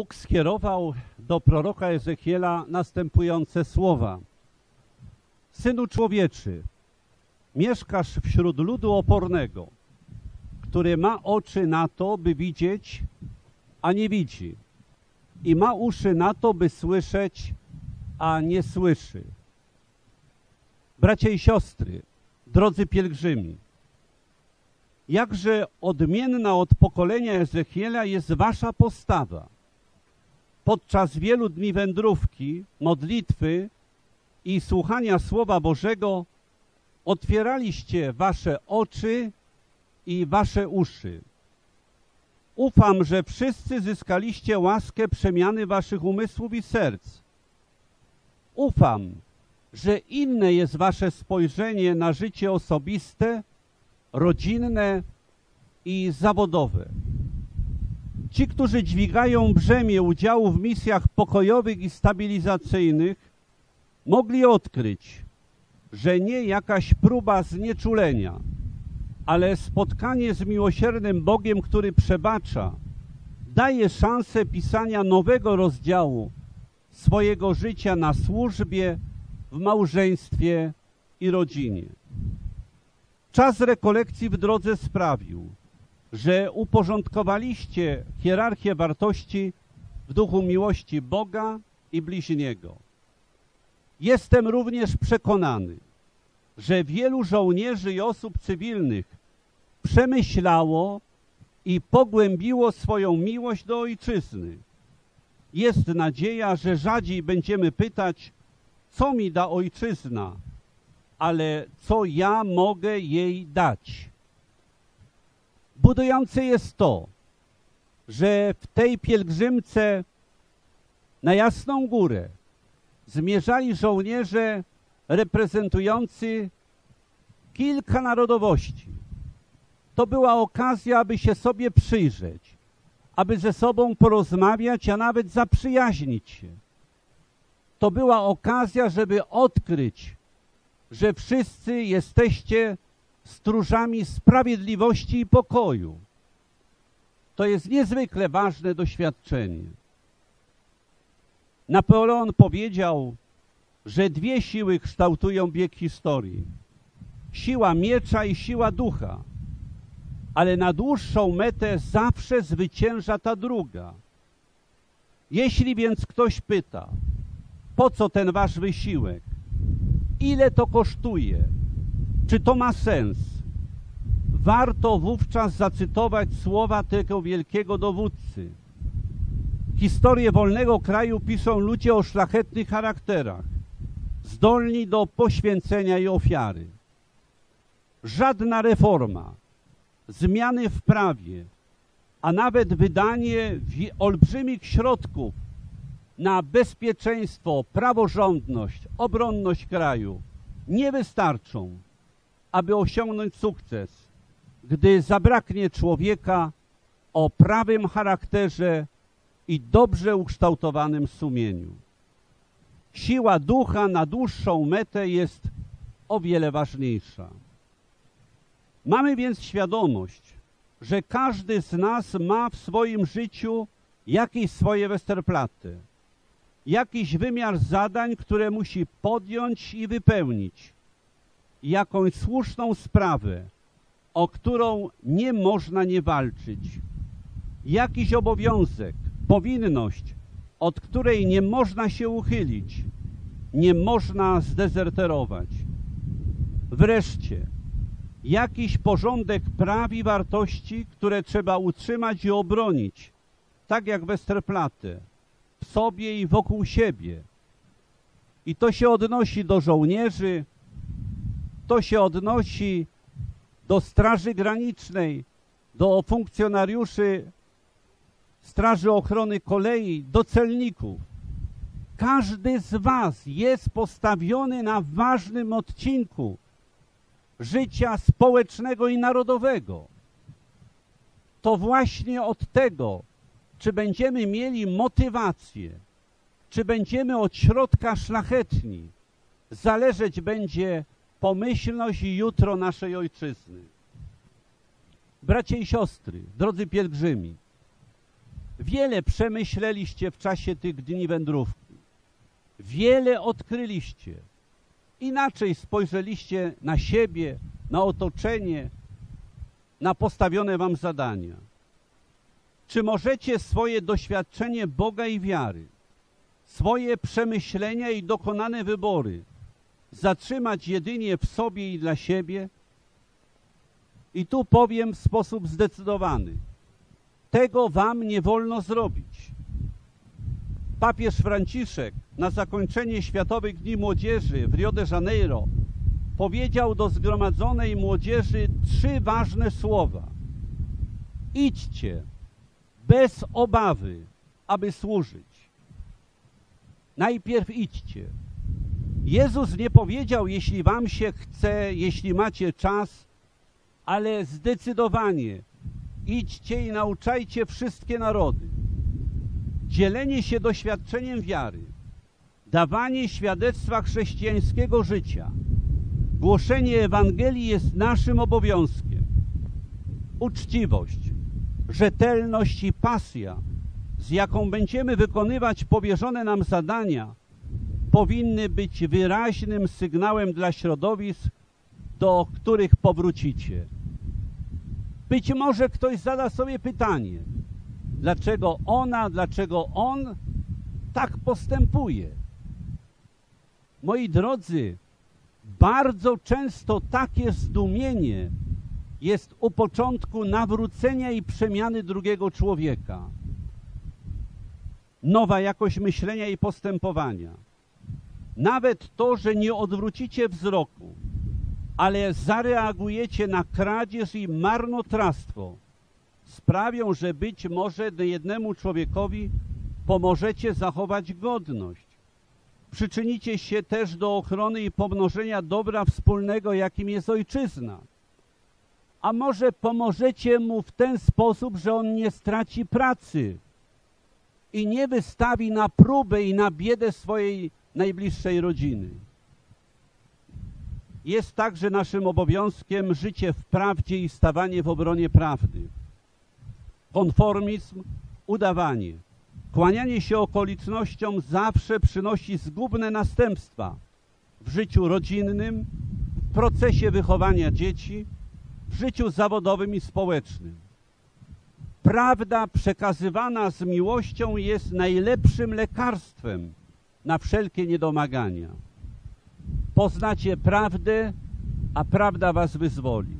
Bóg skierował do proroka Ezechiela następujące słowa. Synu człowieczy, mieszkasz wśród ludu opornego, który ma oczy na to, by widzieć, a nie widzi i ma uszy na to, by słyszeć, a nie słyszy. Bracia i siostry, drodzy pielgrzymi, jakże odmienna od pokolenia Ezechiela jest wasza postawa. Podczas wielu dni wędrówki, modlitwy i słuchania Słowa Bożego otwieraliście wasze oczy i wasze uszy. Ufam, że wszyscy zyskaliście łaskę przemiany waszych umysłów i serc. Ufam, że inne jest wasze spojrzenie na życie osobiste, rodzinne i zawodowe. Ci, którzy dźwigają brzemię udziału w misjach pokojowych i stabilizacyjnych, mogli odkryć, że nie jakaś próba znieczulenia, ale spotkanie z miłosiernym Bogiem, który przebacza, daje szansę pisania nowego rozdziału swojego życia na służbie, w małżeństwie i rodzinie. Czas rekolekcji w drodze sprawił, że uporządkowaliście hierarchię wartości w duchu miłości Boga i bliźniego. Jestem również przekonany, że wielu żołnierzy i osób cywilnych przemyślało i pogłębiło swoją miłość do ojczyzny. Jest nadzieja, że rzadziej będziemy pytać, co mi da ojczyzna, ale co ja mogę jej dać. Budujące jest to, że w tej pielgrzymce na Jasną Górę zmierzali żołnierze reprezentujący kilka narodowości. To była okazja, aby się sobie przyjrzeć, aby ze sobą porozmawiać, a nawet zaprzyjaźnić się. To była okazja, żeby odkryć, że wszyscy jesteście stróżami sprawiedliwości i pokoju. To jest niezwykle ważne doświadczenie. Napoleon powiedział, że dwie siły kształtują bieg historii. Siła miecza i siła ducha. Ale na dłuższą metę zawsze zwycięża ta druga. Jeśli więc ktoś pyta, po co ten wasz wysiłek? Ile to kosztuje? Czy to ma sens? Warto wówczas zacytować słowa tego wielkiego dowódcy. Historię wolnego kraju piszą ludzie o szlachetnych charakterach, zdolni do poświęcenia i ofiary. Żadna reforma, zmiany w prawie, a nawet wydanie olbrzymich środków na bezpieczeństwo, praworządność, obronność kraju nie wystarczą, aby osiągnąć sukces, gdy zabraknie człowieka o prawym charakterze i dobrze ukształtowanym sumieniu. Siła ducha na dłuższą metę jest o wiele ważniejsza. Mamy więc świadomość, że każdy z nas ma w swoim życiu jakieś swoje Westerplatte, jakiś wymiar zadań, które musi podjąć i wypełnić, jakąś słuszną sprawę, o którą nie można nie walczyć, jakiś obowiązek, powinność, od której nie można się uchylić, nie można zdezerterować. Wreszcie, jakiś porządek praw i wartości, które trzeba utrzymać i obronić, tak jak Westerplatte, w sobie i wokół siebie. I to się odnosi do żołnierzy, to się odnosi do Straży Granicznej, do funkcjonariuszy Straży Ochrony Kolei, do celników. Każdy z was jest postawiony na ważnym odcinku życia społecznego i narodowego. To właśnie od tego, czy będziemy mieli motywację, czy będziemy od środka szlachetni, zależeć będzie pomyślność i jutro naszej ojczyzny. Bracie i siostry, drodzy pielgrzymi, Wiele przemyśleliście w czasie tych dni wędrówki. Wiele odkryliście. Inaczej spojrzeliście na siebie, na otoczenie, na postawione wam zadania. Czy możecie swoje doświadczenie Boga i wiary, swoje przemyślenia i dokonane wybory zatrzymać jedynie w sobie i dla siebie? I tu powiem w sposób zdecydowany. Tego wam nie wolno zrobić. Papież Franciszek na zakończenie Światowych Dni Młodzieży w Rio de Janeiro powiedział do zgromadzonej młodzieży trzy ważne słowa. Idźcie bez obawy, aby służyć. Najpierw idźcie. Jezus nie powiedział, jeśli wam się chce, jeśli macie czas, ale zdecydowanie idźcie i nauczajcie wszystkie narody. Dzielenie się doświadczeniem wiary, dawanie świadectwa chrześcijańskiego życia, głoszenie Ewangelii jest naszym obowiązkiem. Uczciwość, rzetelność i pasja, z jaką będziemy wykonywać powierzone nam zadania, powinny być wyraźnym sygnałem dla środowisk, do których powrócicie. Być może ktoś zada sobie pytanie, dlaczego ona, dlaczego on tak postępuje. Moi drodzy, bardzo często takie zdumienie jest u początku nawrócenia i przemiany drugiego człowieka. Nowa jakość myślenia i postępowania. Nawet to, że nie odwrócicie wzroku, ale zareagujecie na kradzież i marnotrawstwo, sprawią, że być może jednemu człowiekowi pomożecie zachować godność. Przyczynicie się też do ochrony i pomnożenia dobra wspólnego, jakim jest ojczyzna. A może pomożecie mu w ten sposób, że on nie straci pracy i nie wystawi na próbę i na biedę swojej najbliższej rodziny. Jest także naszym obowiązkiem życie w prawdzie i stawanie w obronie prawdy. Konformizm, udawanie, kłanianie się okolicznościom zawsze przynosi zgubne następstwa w życiu rodzinnym, w procesie wychowania dzieci, w życiu zawodowym i społecznym. Prawda przekazywana z miłością jest najlepszym lekarstwem na wszelkie niedomagania. Poznacie prawdę, a prawda was wyzwoli.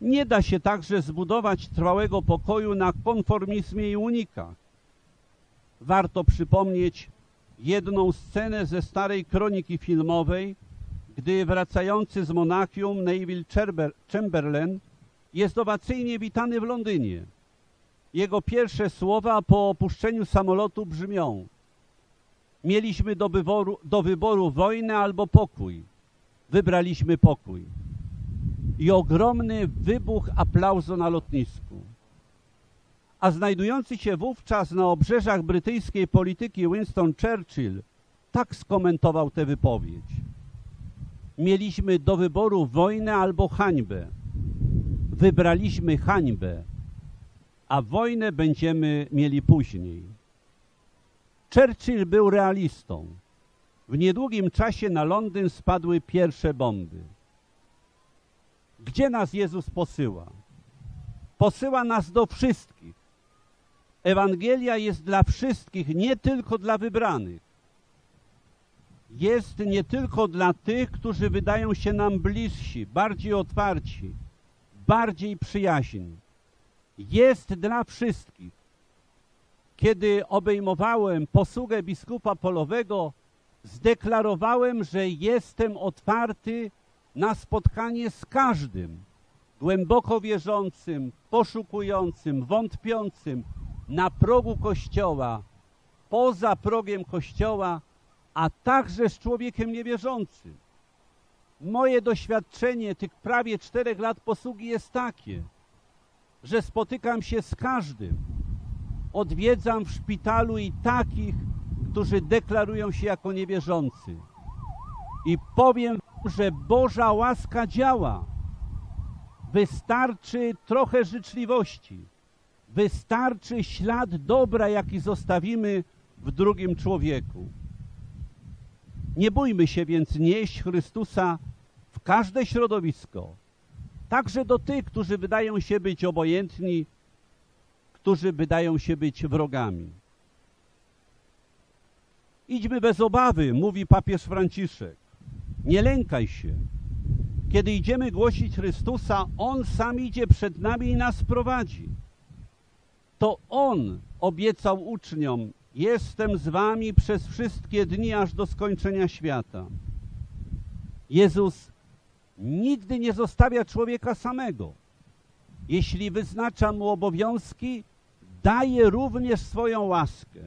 Nie da się także zbudować trwałego pokoju na konformizmie i unikach. Warto przypomnieć jedną scenę ze starej kroniki filmowej, gdy wracający z Monachium Neville Chamberlain jest owacyjnie witany w Londynie. Jego pierwsze słowa po opuszczeniu samolotu brzmią Mieliśmy do wyboru, do wyboru wojnę albo pokój. Wybraliśmy pokój. I ogromny wybuch aplauzu na lotnisku. A znajdujący się wówczas na obrzeżach brytyjskiej polityki Winston Churchill tak skomentował tę wypowiedź. Mieliśmy do wyboru wojnę albo hańbę. Wybraliśmy hańbę, a wojnę będziemy mieli później. Churchill był realistą. W niedługim czasie na Londyn spadły pierwsze bomby. Gdzie nas Jezus posyła? Posyła nas do wszystkich. Ewangelia jest dla wszystkich, nie tylko dla wybranych. Jest nie tylko dla tych, którzy wydają się nam bliżsi, bardziej otwarci, bardziej przyjaźni. Jest dla wszystkich. Kiedy obejmowałem posługę biskupa polowego, zdeklarowałem, że jestem otwarty na spotkanie z każdym głęboko wierzącym, poszukującym, wątpiącym na progu Kościoła, poza progiem Kościoła, a także z człowiekiem niewierzącym. Moje doświadczenie tych prawie czterech lat posługi jest takie, że spotykam się z każdym, odwiedzam w szpitalu i takich, którzy deklarują się jako niewierzący. I powiem, że Boża łaska działa. Wystarczy trochę życzliwości. Wystarczy ślad dobra, jaki zostawimy w drugim człowieku. Nie bójmy się więc nieść Chrystusa w każde środowisko, także do tych, którzy wydają się być obojętni, którzy wydają się być wrogami. Idźmy bez obawy, mówi papież Franciszek. Nie lękaj się. Kiedy idziemy głosić Chrystusa, On sam idzie przed nami i nas prowadzi. To On obiecał uczniom, jestem z wami przez wszystkie dni, aż do skończenia świata. Jezus nigdy nie zostawia człowieka samego. Jeśli wyznacza mu obowiązki, daje również swoją łaskę.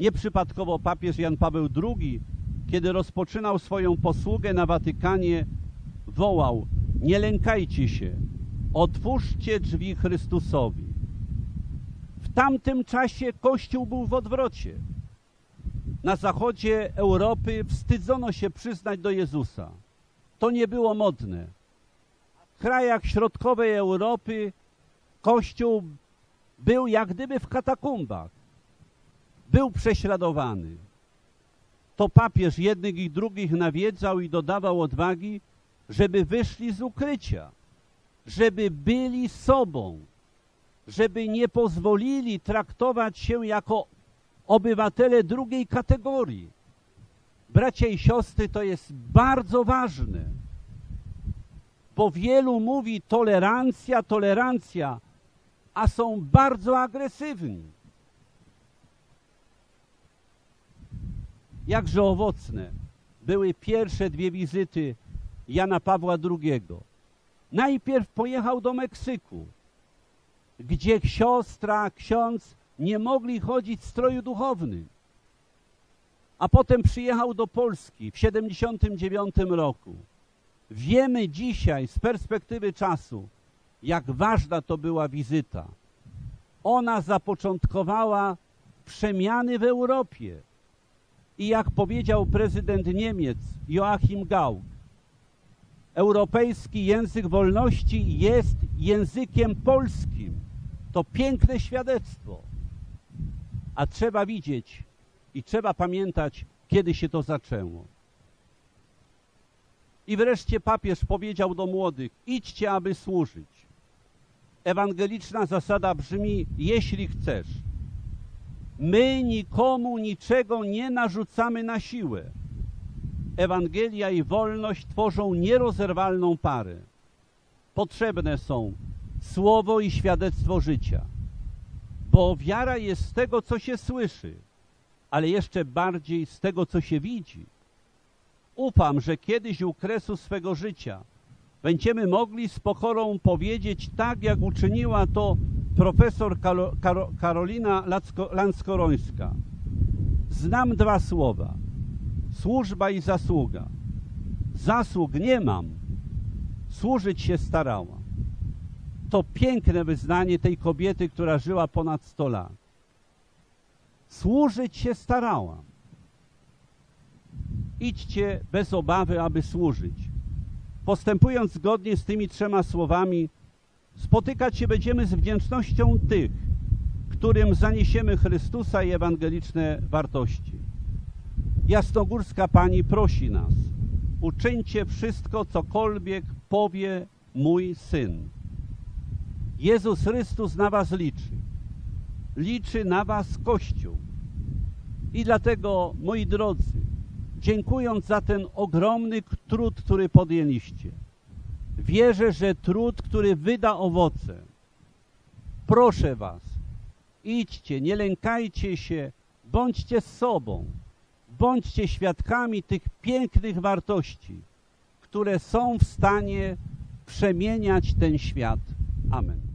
Nieprzypadkowo papież Jan Paweł II, kiedy rozpoczynał swoją posługę na Watykanie, wołał, nie lękajcie się, otwórzcie drzwi Chrystusowi. W tamtym czasie Kościół był w odwrocie. Na zachodzie Europy wstydzono się przyznać do Jezusa. To nie było modne. W krajach środkowej Europy Kościół był jak gdyby w katakumbach. Był prześladowany. To papież jednych i drugich nawiedzał i dodawał odwagi, żeby wyszli z ukrycia, żeby byli sobą, żeby nie pozwolili traktować się jako obywatele drugiej kategorii. Bracia i siostry, to jest bardzo ważne, bo wielu mówi tolerancja, tolerancja, a są bardzo agresywni. Jakże owocne były pierwsze dwie wizyty Jana Pawła II. Najpierw pojechał do Meksyku, gdzie siostra, ksiądz nie mogli chodzić w stroju duchownym. A potem przyjechał do Polski w 79 roku. Wiemy dzisiaj z perspektywy czasu, jak ważna to była wizyta. Ona zapoczątkowała przemiany w Europie. I jak powiedział prezydent Niemiec Joachim Gauck, europejski język wolności jest językiem polskim. To piękne świadectwo. A trzeba widzieć i trzeba pamiętać, kiedy się to zaczęło. I wreszcie papież powiedział do młodych, idźcie, aby służyć. Ewangeliczna zasada brzmi, jeśli chcesz. My nikomu niczego nie narzucamy na siłę. Ewangelia i wolność tworzą nierozerwalną parę. Potrzebne są słowo i świadectwo życia. Bo wiara jest z tego, co się słyszy, ale jeszcze bardziej z tego, co się widzi. Ufam, że kiedyś u kresu swego życia będziemy mogli z pokorą powiedzieć tak, jak uczyniła to profesor Karo, Karo, Karolina Lanskorońska. Znam dwa słowa. Służba i zasługa. Zasług nie mam. Służyć się starała. To piękne wyznanie tej kobiety, która żyła ponad 100 lat. Służyć się starała. Idźcie bez obawy, aby służyć. Postępując zgodnie z tymi trzema słowami, spotykać się będziemy z wdzięcznością tych, którym zaniesiemy Chrystusa i ewangeliczne wartości. Jasnogórska Pani prosi nas, uczyńcie wszystko, cokolwiek powie mój Syn. Jezus Chrystus na was liczy. Liczy na was Kościół. I dlatego, moi drodzy, dziękując za ten ogromny trud, który podjęliście, wierzę, że trud, który wyda owoce, proszę was, idźcie, nie lękajcie się, bądźcie z sobą, bądźcie świadkami tych pięknych wartości, które są w stanie przemieniać ten świat. Amen.